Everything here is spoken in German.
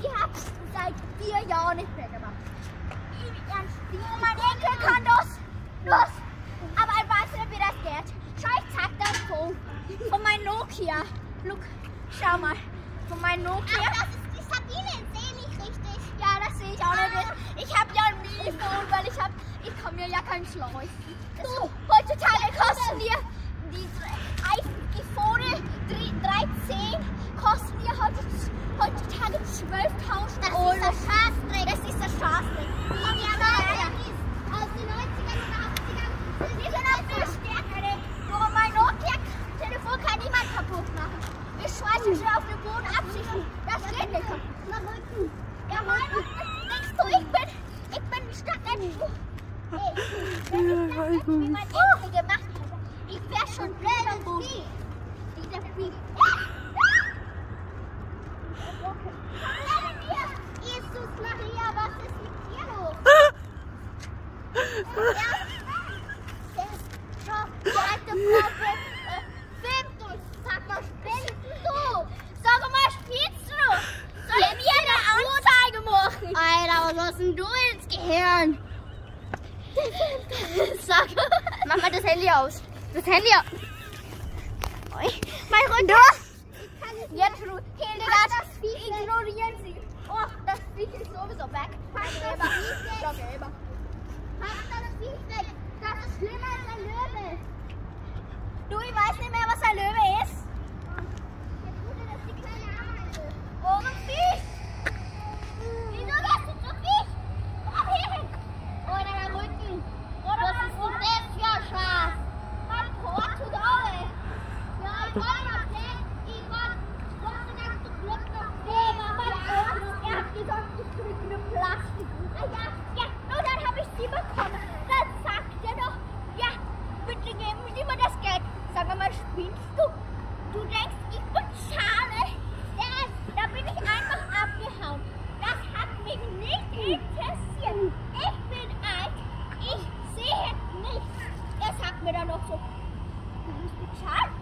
Ich hab's seit vier Jahren nicht mehr gemacht. Ich, ich, mein Enkel kann das. Das. Aber ich weiß nicht, wie das geht. Schau, ich zeig dir ein Foto von meinem Nokia. Look, schau mal. Von meinem Nokia. Ach, das ist die Sabine, sehe nicht richtig. Ja, das sehe ich auch nicht. Ich habe ja ein Mini-Phone, weil ich habe, ich kann mir ja keinen Schleusen. So, heutzutage kosten dir die iPhone 13 kosten dir heutzutage 12.000 Euro. Das ist der Schafstrick. Das ist der Schafstrick. Die Leute aus den 90ern oder 80ern Die sind auch viel stärker. Nur mein Nokia-Telefon kann niemand kaputt machen. Ich schmeiße schon auf den Boden absichern. Das geht nicht. ich bin, ein Hey, wenn ich das jetzt wie mein Enkel gemacht hätte, ich schon blöd gut. Dieser Vieh. Jesus Maria, was ist mit dir los? Zweite Frage. Äh, Filmst du? Sag mal, spielst du? Sag mal, spielst du? Soll ich mir eine Anzeige machen? Alter, was hast denn du ins Gehirn? Sag. Mach mal das Handy aus. Das Handy aus. Mein Rücken. Jetzt ru- Hildegard, ignorieren Sie. Oh, das Viech ist sowieso weg. Gräber. Ja, Gräber. Mach das Viech weg. gesagt, ich krieg eine Plastikuhr. Ah ja, ja, und dann habe ich sie bekommen. Dann sagt er noch, ja, bitte geben Sie mir das Geld. Sag mal, spielst du? Du denkst, ich bezahle? Ja, da bin ich einfach abgehauen. Das hat mich nicht interessiert. Ich bin alt, ich sehe nichts. Er sagt mir dann noch so, du musst bezahlen.